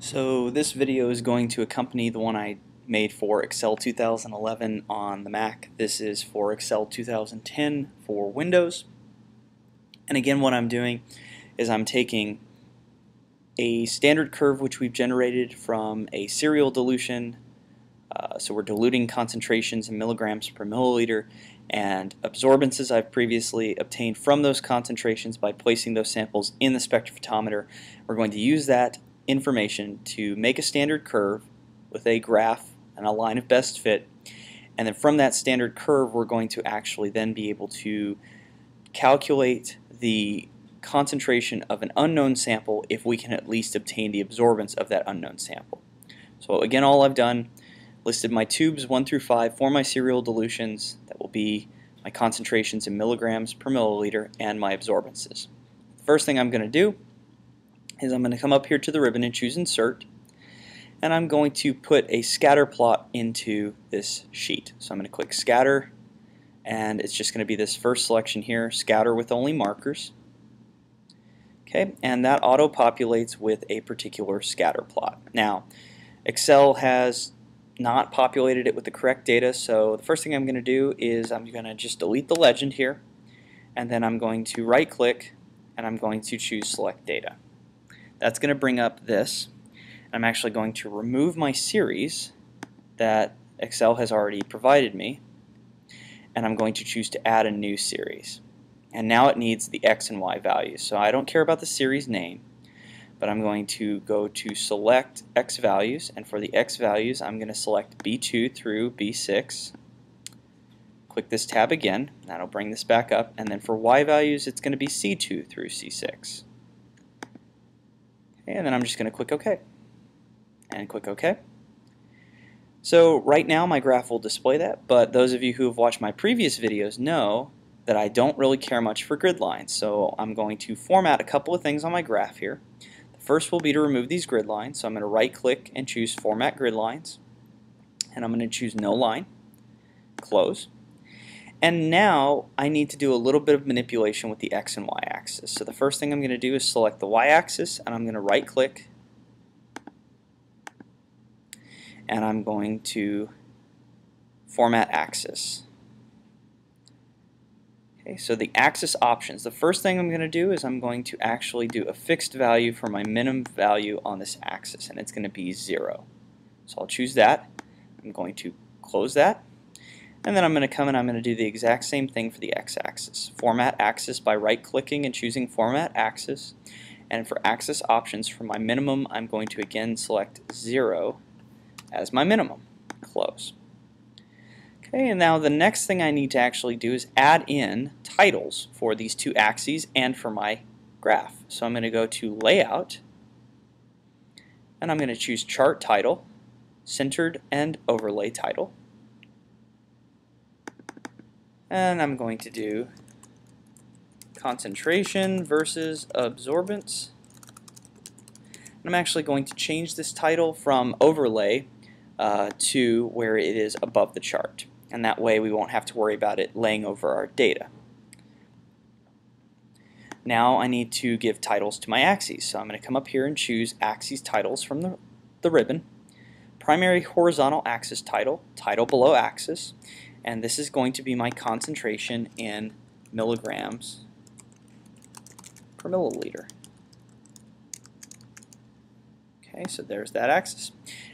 So this video is going to accompany the one I made for Excel 2011 on the Mac. This is for Excel 2010 for Windows. And again what I'm doing is I'm taking a standard curve which we've generated from a serial dilution uh, so we're diluting concentrations in milligrams per milliliter and absorbances I've previously obtained from those concentrations by placing those samples in the spectrophotometer. We're going to use that information to make a standard curve with a graph and a line of best fit and then from that standard curve we're going to actually then be able to calculate the concentration of an unknown sample if we can at least obtain the absorbance of that unknown sample. So again all I've done listed my tubes 1 through 5 for my serial dilutions that will be my concentrations in milligrams per milliliter and my absorbances. First thing I'm going to do is I'm going to come up here to the ribbon and choose insert and I'm going to put a scatter plot into this sheet. So I'm going to click scatter and it's just going to be this first selection here, scatter with only markers. Okay, and that auto populates with a particular scatter plot. Now, Excel has not populated it with the correct data, so the first thing I'm going to do is I'm going to just delete the legend here, and then I'm going to right click and I'm going to choose select data. That's going to bring up this. I'm actually going to remove my series that Excel has already provided me and I'm going to choose to add a new series. And now it needs the X and Y values. So I don't care about the series name, but I'm going to go to select X values and for the X values I'm going to select B2 through B6. Click this tab again, that'll bring this back up, and then for Y values it's going to be C2 through C6. And then I'm just going to click OK. And click OK. So right now my graph will display that, but those of you who have watched my previous videos know that I don't really care much for grid lines. So I'm going to format a couple of things on my graph here. The first will be to remove these grid lines. So I'm going to right click and choose Format Grid Lines. And I'm going to choose No Line. Close. And now I need to do a little bit of manipulation with the X and Y axis. So the first thing I'm going to do is select the Y axis and I'm going to right click and I'm going to format axis. Okay, so the axis options. The first thing I'm going to do is I'm going to actually do a fixed value for my minimum value on this axis and it's going to be 0. So I'll choose that. I'm going to close that and then I'm going to come and I'm going to do the exact same thing for the x-axis. Format axis by right-clicking and choosing Format Axis. And for axis options, for my minimum, I'm going to again select 0 as my minimum. Close. Okay, and now the next thing I need to actually do is add in titles for these two axes and for my graph. So I'm going to go to Layout, and I'm going to choose Chart Title, Centered and Overlay Title and I'm going to do concentration versus absorbance. I'm actually going to change this title from overlay uh, to where it is above the chart. And that way we won't have to worry about it laying over our data. Now I need to give titles to my axes. So I'm going to come up here and choose axes titles from the, the ribbon. Primary horizontal axis title, title below axis, and this is going to be my concentration in milligrams per milliliter. Okay, so there's that axis.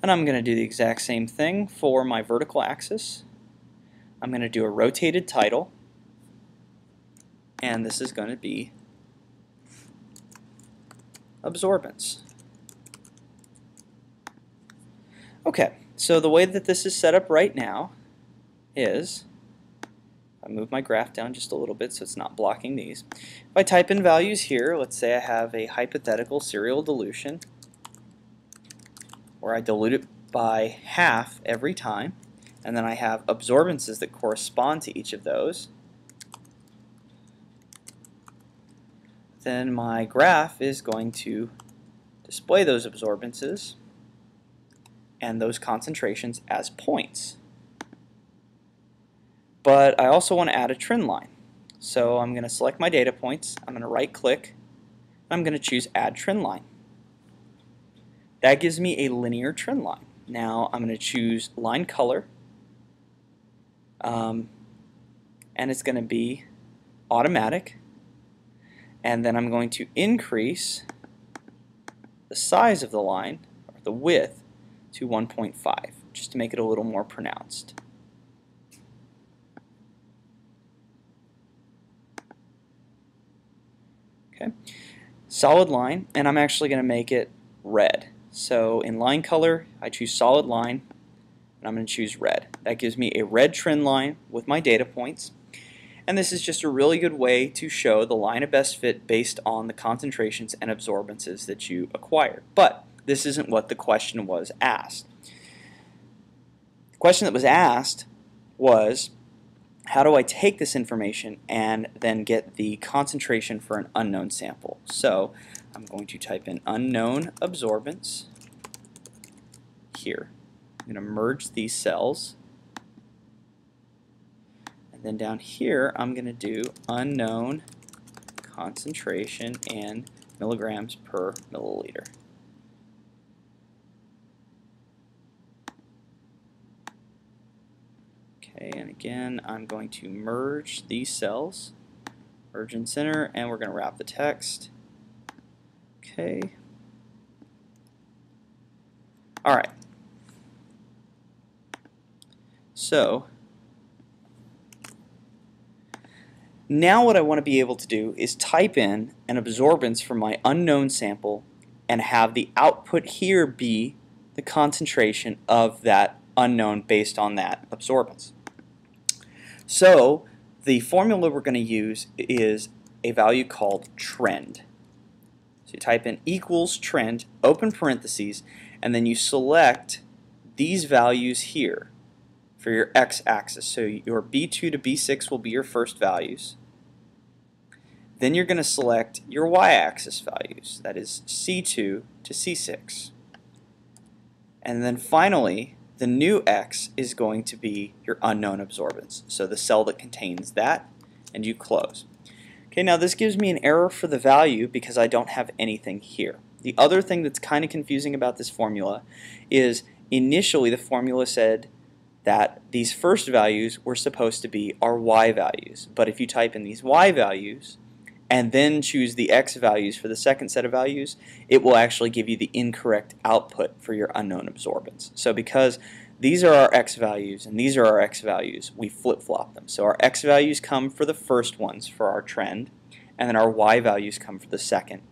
And I'm going to do the exact same thing for my vertical axis. I'm going to do a rotated title, and this is going to be absorbance. Okay, so the way that this is set up right now is, I move my graph down just a little bit so it's not blocking these. If I type in values here, let's say I have a hypothetical serial dilution where I dilute it by half every time, and then I have absorbances that correspond to each of those. Then my graph is going to display those absorbances and those concentrations as points but I also want to add a trend line. So I'm going to select my data points, I'm going to right click, and I'm going to choose add trend line. That gives me a linear trend line. Now I'm going to choose line color, um, and it's going to be automatic. And then I'm going to increase the size of the line, or the width, to 1.5, just to make it a little more pronounced. Okay, solid line, and I'm actually going to make it red. So in line color, I choose solid line, and I'm going to choose red. That gives me a red trend line with my data points. And this is just a really good way to show the line of best fit based on the concentrations and absorbances that you acquired. But this isn't what the question was asked. The question that was asked was, how do I take this information and then get the concentration for an unknown sample? So I'm going to type in unknown absorbance here. I'm going to merge these cells. And then down here, I'm going to do unknown concentration in milligrams per milliliter. Okay, and again, I'm going to merge these cells, merge and center, and we're going to wrap the text. Okay. All right. So, now what I want to be able to do is type in an absorbance for my unknown sample and have the output here be the concentration of that unknown based on that absorbance. So the formula we're going to use is a value called trend. So you type in equals trend, open parentheses, and then you select these values here for your x-axis. So your B2 to B6 will be your first values. Then you're going to select your y-axis values, that is C2 to C6. And then finally, the new x is going to be your unknown absorbance, so the cell that contains that, and you close. Okay, now this gives me an error for the value because I don't have anything here. The other thing that's kind of confusing about this formula is initially the formula said that these first values were supposed to be our y values, but if you type in these y values, and then choose the x values for the second set of values, it will actually give you the incorrect output for your unknown absorbance. So because these are our x values and these are our x values, we flip-flop them. So our x values come for the first ones for our trend, and then our y values come for the second.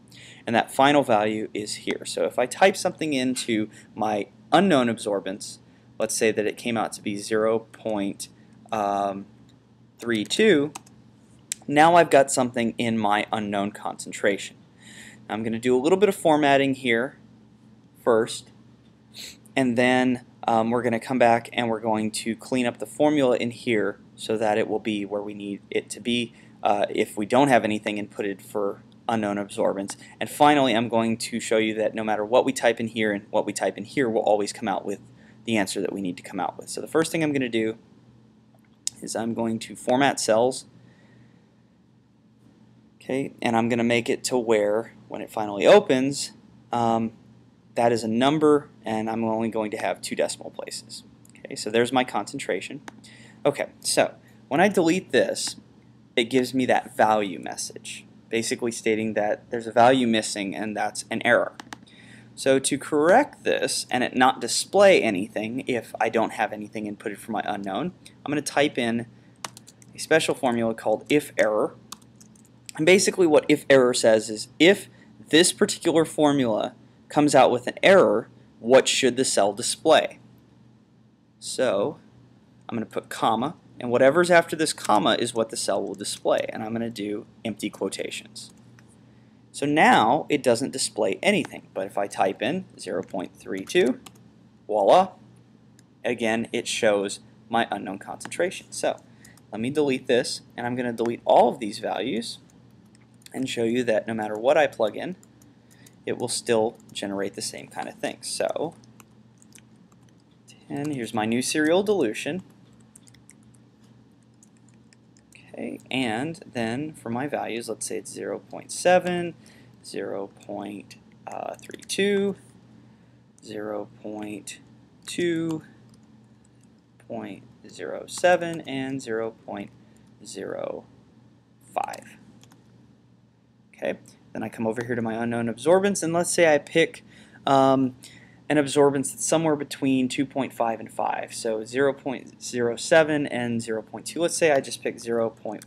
And that final value is here. So if I type something into my unknown absorbance, let's say that it came out to be 0.32, um, now I've got something in my unknown concentration. I'm going to do a little bit of formatting here first, and then um, we're going to come back and we're going to clean up the formula in here so that it will be where we need it to be uh, if we don't have anything inputted for unknown absorbance. And finally, I'm going to show you that no matter what we type in here and what we type in here we'll always come out with the answer that we need to come out with. So the first thing I'm going to do is I'm going to format cells Okay, and I'm going to make it to where, when it finally opens, um, that is a number, and I'm only going to have two decimal places. Okay, so there's my concentration. Okay, so when I delete this, it gives me that value message, basically stating that there's a value missing and that's an error. So to correct this and it not display anything if I don't have anything inputted for my unknown, I'm going to type in a special formula called if error and basically what if error says is if this particular formula comes out with an error, what should the cell display? So I'm going to put comma, and whatever's after this comma is what the cell will display, and I'm going to do empty quotations. So now it doesn't display anything, but if I type in 0.32, voila, again it shows my unknown concentration. So let me delete this, and I'm going to delete all of these values and show you that no matter what I plug in, it will still generate the same kind of thing. So, 10, here's my new serial dilution. Okay, and then for my values, let's say it's 0 0.7, 0 uh, 0.32, 0.2, 0.07, and 0.05. Okay, then I come over here to my unknown absorbance, and let's say I pick um, an absorbance that's somewhere between 2.5 and 5. So 0.07 and 0.2. Let's say I just pick 0.1.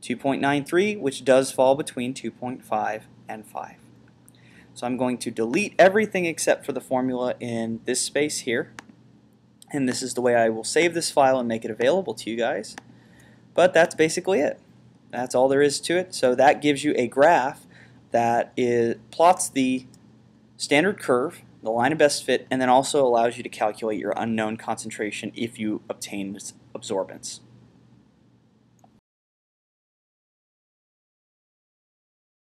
2.93, which does fall between 2.5 and 5. So I'm going to delete everything except for the formula in this space here. And this is the way I will save this file and make it available to you guys. But that's basically it. That's all there is to it. So that gives you a graph that is, plots the standard curve, the line of best fit, and then also allows you to calculate your unknown concentration if you obtain absorbance.